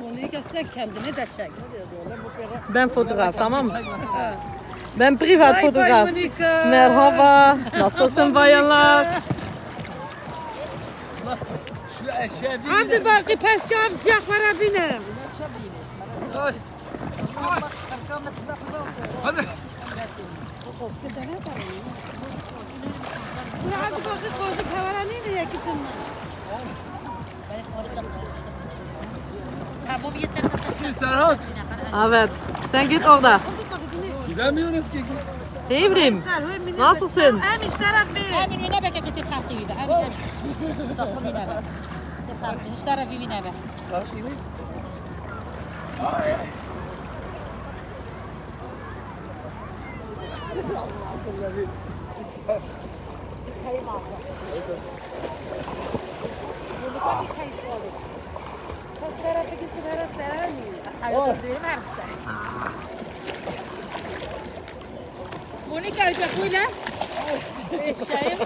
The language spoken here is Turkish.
Monika sen kendini de çek. Ben fotoğraf tamam mı? Ben privat Bay bay fotoğraf. Monika. Merhaba. Nasılsın bayanlar? Şu eşeğe bir Hadi bakı peskav siyah para binem. Hadi. Hadi bakı kozu kavara nereye gittin? Serhat. Evet. Sen git orada. Gidemiyoruz ki. İbrahim, nasılsın? Emin Serhat Bey. Emin bine beke ki tefkati gibi. Emin emin. Sakın bine be. Tefkati. Hiç tarafı bine be. Allah'ım. Hayır. Hayır. امين صف من نبك تفرقي اشترى في من نبك مونيكا يا اخوي ايش شايف؟